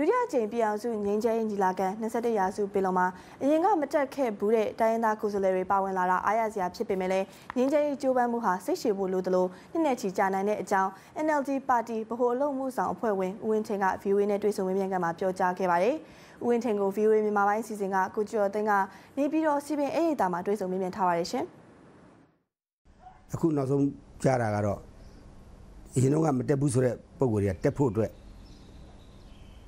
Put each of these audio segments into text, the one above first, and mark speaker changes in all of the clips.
Speaker 1: ဒုတိယကြိမ်ပြည်အောင်စုငင်းချဲညီလာခံ21ရာစုပင်လုံမှာအရင်ကမတက်ခဲ့ဘူးတဲ့တိုင်းရင်းသားကိုယ်စားလှယ်တွေပါဝင်လာတာအားရစရာဖြစ်ပေမဲ့လည်းငင်းချဲကြိုးပမ်းမှုဟာစိတ်ရှည်ဖို့လိုသလိုနှစ်နဲ့ချီကြာနိုင်တဲ့အကြောင်း NLD ပါတီဗဟိုအလုပ်မှုဆောင်အဖွဲ့ဝင်ဦးဝင်းထင်က VOA နဲ့တွေ့ဆုံဝေးမြန်းခန်းမှာပြောကြားခဲ့ပါတယ်။ဦးဝင်းထင်ကို VOA မြန်မာပိုင်းစီစဉ်ကကိုကျော်သိန်းကနေပြည်တော်စီပင်အေးအေးတာမှာတွေ့ဆုံမေးမြန်းထားပါတယ်ရှင်။
Speaker 2: အခုနောက်ဆုံးကြားတာကတော့အရင်တော့ကမတက်ဘူးဆိုတဲ့ပုံကိုယ်တွေကတက်ဖို့အတွက်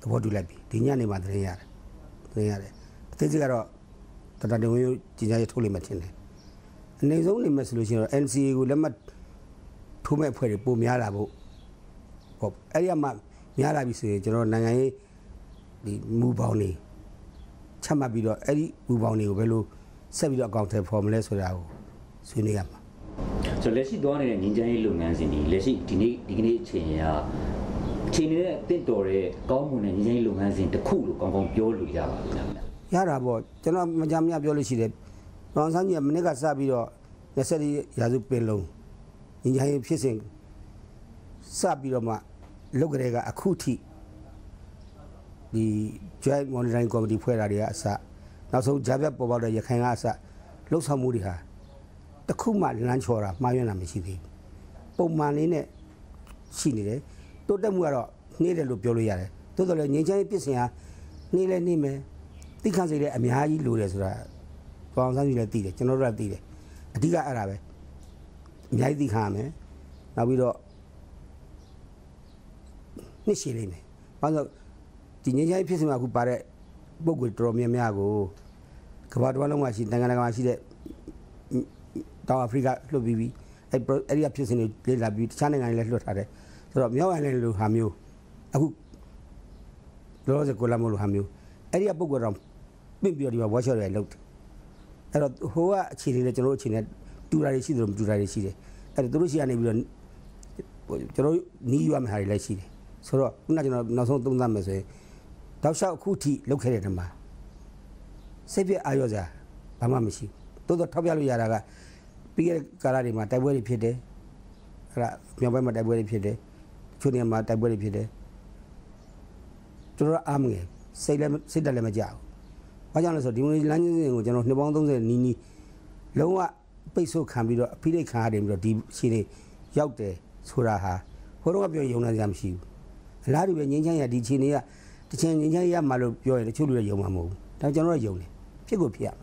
Speaker 2: သဘောတူလိုက်ပြီဒီညနေမှသတင်းရတယ်သတင်းရတယ်အသေးစိတ်ကတော့တတတင်ဝင်းကြီးကြားရထုတ်လိုက်မှထင်တယ်အနေဆုံးနေမယ်ဆိုလို့ရှိရင်တော့ NCA ကိုလက်မှတ်ထိုးမဲ့အဖွဲ့တွေပုံများလာဖို့ဟုတ်အဲ့ဒီမှာများလာပြီဆိုရင်ကျွန်တော်နိုင်ငံရေးဒီမူပေါင်းနေချမှတ်ပြီးတော့အဲ့ဒီမူပေါင်းတွေကိုဘယ်လိုဆက်ပြီးတော့အကောင့်ထဲဖော်မလဲဆိုတာကိုဆွေးနွေးရမှာ
Speaker 3: ဆိုလက်ရှိသွားနေတဲ့ငင်းချမ်းရေးလုပ်ငန်းစဉ်ဒီလက်ရှိဒီနေ့ဒီကနေ့အချိန်က ချိန်နေတဲ့တင့်တော်တဲ့ကောင်းမွန်တဲ့ငင်းငင်းလုပ်ငန်းစဉ်တစ်ခုလို့ကောင်းကောင်းပြောလို့ရပါဘူးခင်
Speaker 2: ဗျာရတာပေါ့ကျွန်တော်မကြမ်းမပြောလို့ရှိတယ်။ဘောင်ဆန်းကြီးကမနစ်ကစပြီးတော့20ရာစုပင်လုံးငင်းငင်းဖြစ်စဉ်စပြီးတော့မှလုတ်ကြတဲ့ကအခုထိဒီ Joint Monitoring Committee ဖွဲ့တာတွေကအစနောက်ဆုံးဂျာဘက်ပေါ်ပေါက်တဲ့ရခိုင်ကအစလှုပ်ဆောင်မှုတွေဟာတခုမှလမ်းချော်တာမှားယွင်းတာမရှိသေးဘူးပုံမှန်လေးနဲ့ရှိနေတယ် တိုးတက်မှုကတော့နှေးတယ်လို့ပြောလို့ရတယ်သို့တော်လည်းငင်းချမ်းပြစ်စင်ဟာနှေးလဲနှေးမယ်တိခန့်စိတ်လည်းအများကြီးလိုတယ်ဆိုတာပေါအောင်ဆန်းကြီးလည်းသိတယ်ကျွန်တော်တို့လည်းသိတယ်အဓိကအဲ့ဒါပဲအများကြီးသိခါရမယ်နောက်ပြီးတော့နှစ်ရှည်လိမ့်မယ်ဘာလို့ဒီငင်းချမ်းဖြစ်စင်မှာအခုပါတဲ့ပုံကိုတော်တော်များများကိုကမ္ဘာတစ်ဝန်းလုံးမှာရှိနိုင်ငံတကာမှာရှိတဲ့တောင်အာဖရိကလွှတ်ပြီးပြီအဲ့အဲ့ဒီဖြစ်စဉ်တွေလေ့လာပြီးတခြားနိုင်ငံတွေလည်းလွှတ်ထားတယ် ဆိုတော့မြောက်အိုင်လန်လိုဟာမျိုးအခုလောလောဆယ်ကိုလာမို့လိုဟာမျိုးအဲ့ဒီကပုံကတော့ပြင့်ပြီးတော့ဒီမှာ workshop တွေလုပ်တယ်အဲ့တော့ဟိုကအခြေအနေနဲ့ကျွန်တော်တို့အခြေအနေတူတာတွေရှိတယ်မတူတာတွေရှိတယ်အဲ့တော့သူတို့ရှိကနေပြီးတော့ကျွန်တော်နီးရွာမယ့်ဟာတွေလည်းရှိတယ်ဆိုတော့ခုနကကျွန်တော်နောက်ဆုံးသုံးသပ်မယ်ဆိုရင်တောက်လျှောက်အခုထိလုပ်ခဲ့တဲ့တမှာစိတ်ပြအာရောစရာဘာမှမရှိဘူးတိုးတော့ထောက်ပြလို့ရတာကပြီးခဲ့တဲ့ကာလတွေမှာတိုက်ပွဲတွေဖြစ်တယ်အဲ့ဒါမြောက်ပိုင်းမှာတိုက်ပွဲတွေဖြစ်တယ် ချို့နေရာမှာတိုက်ပွဲတွေဖြစ်တယ်ကျွန်တော်အားမငယ်စိတ်လည်းစိတ်တက်လည်းမကြောက်ဘာကြောင့်လဲဆိုတော့ဒီမိုလမ်းချင်းစဉ်ကိုကျွန်တော်နှစ်ပေါင်း30နီးနီးလုံးဝပိတ်ဆို့ခံပြီးတော့အဖိလိတ်ခံရတယ်ပြီးတော့ဒီရှင်တွေရောက်တယ်ဆိုတာဟာဟိုတော့ပြောယုံနိုင်စရာမရှိဘူးအလားတူပဲငင်းချမ်းရဒီရှင်တွေကတချင်ငင်းချမ်းရမှလို့ပြောရင်တချို့လူတွေယုံမှာမဟုတ်ဘူးဒါကျွန်တော်ကယုံတယ်ဖြစ်ကိုဖြစ်ရမှာ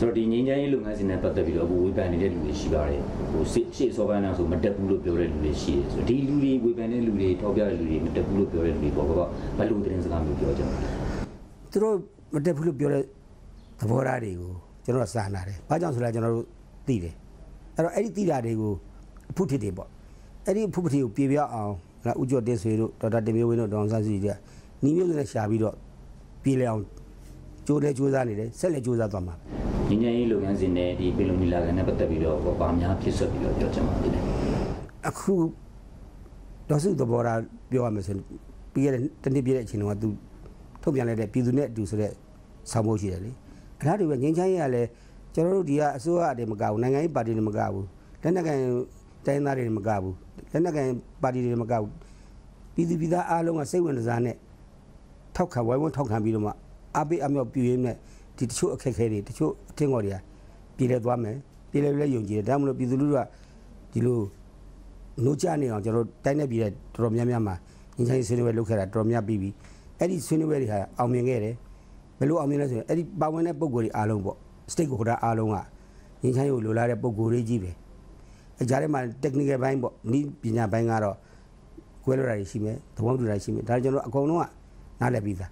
Speaker 3: ဆိုတော့ဒီငင်းချမ်းရေးလုပ်ငန်းစဉ်နဲ့ပတ်သက်ပြီးတော့အခုဝေဖန်နေတဲ့လူတွေရှိပါတယ်ဟိုရှေ့စောပိုင်းနောက်ဆိုမတက်ဘူးလို့ပြောတဲ့လူတွေရှိတယ်ဆိုတော့ဒီလူတွေဝေဖန်တဲ့လူတွေထောက်ပြတဲ့လူတွေမတက်ဘူးလို့ပြောတဲ့လူတွေပေါ့ကောဘယ်လိုသတင်းစကားမျိုးပြောကြမှာလဲ
Speaker 2: သူတို့မတက်ဘူးလို့ပြောတဲ့သဘောထားတွေကိုကျွန်တော်စာနာတယ်ဘာကြောင့်ဆိုလဲကျွန်တော်တို့သိတယ်အဲ့တော့အဲ့ဒီသိတာတွေကိုအဖုထစ်တွေပေါ့အဲ့ဒီအဖုထစ်ကိုပြေပြောက်အောင်ငါဥကျော်တင်းဆွေတို့ဒေါက်တာတင်မျိုးဝင်းတို့ဒေါအောင်ဆန်းစုကြည်ကနီးမျိုးနဲ့ရှာပြီးတော့ပြေလည်အောင်ကြိုးလဲကြိုးစားနေတယ်ဆက်လက်ကြိုးစားသွားမှာ
Speaker 3: ငញ្ញရေးလုပ်ငန်းစဉ်နဲ့ဒီပေလုံမီလာကန်နဲ့ပတ်သက်ပြီးတော့ဗာများဖြစ်ဆက်ပြီးတော့ပြောချင်ပါတယ်
Speaker 2: အခုတော့စုသဘောထားပြောရမယ်ဆိုရင်ပြီးရတဲ့တနည်းပြတဲ့အချိန်တုန်းကသူထုတ်ပြန်လိုက်တဲ့ပြည်သူနဲ့အတူဆိုတဲ့ဆောင်ဖို့ရှိတယ်လေအလားတူပဲငင်းချိုင်းရလည်းကျွန်တော်တို့ဒီကအစိုးရအတေမကဘူးနိုင်ငံရေးပါတီတွေမကဘူးလက်နက်ကန်တိုင်းသားတွေမကဘူးလက်နက်ကန်ပါတီတွေမကဘူးပြည်သူပြည်သားအားလုံးကစိတ်ဝင်စားနဲ့ထောက်ခံဝိုင်းဝန်းထောက်ခံပြီးတော့မှအပိအမြောက်ပြူရင်းနဲ့ ဒီတချို့အခက်အခဲတွေတချို့အထင်ငေါ်တွေကပြည်လဲသွားမယ်ပြည်လဲလည်းယုံကြည်တယ်ဒါမှမဟုတ်ပြည်သူလူထုကဒီလိုနှိုးချနေအောင်ကျွန်တော်တိုင်းနေပြည်တဲ့တော်တော်များများမှာငင်းချိုင်းဆွေးနွေးပွဲလုပ်ခဲ့တာတော်တော်များပြီးပြီအဲ့ဒီဆွေးနွေးပွဲတွေဟာအောင်မြင်ခဲ့တယ်ဘယ်လိုအောင်မြင်လဲဆိုရင်အဲ့ဒီပါဝင်တဲ့ပုံကိုယ်တွေအားလုံးပေါ့ stakeholder အားလုံးကငင်းချိုင်းကိုလိုလားတဲ့ပုံကိုယ်တွေကြီးပဲအကြတဲ့မှာ technical ဘိုင်းပေါ့ဤပညာဘိုင်းကတော့ကွဲလွှာတွေရှိမယ်သဘောတူတာရှိမယ်ဒါကျွန်တော်အကုန်လုံးကနားလည်ပြီးသား